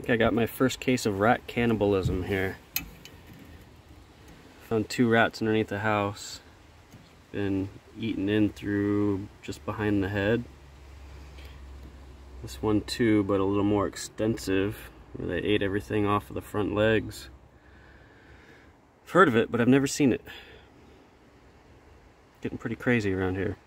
think I got my first case of rat cannibalism here. Found two rats underneath the house. Been eaten in through just behind the head. This one too, but a little more extensive. Where They ate everything off of the front legs. I've heard of it, but I've never seen it. Getting pretty crazy around here.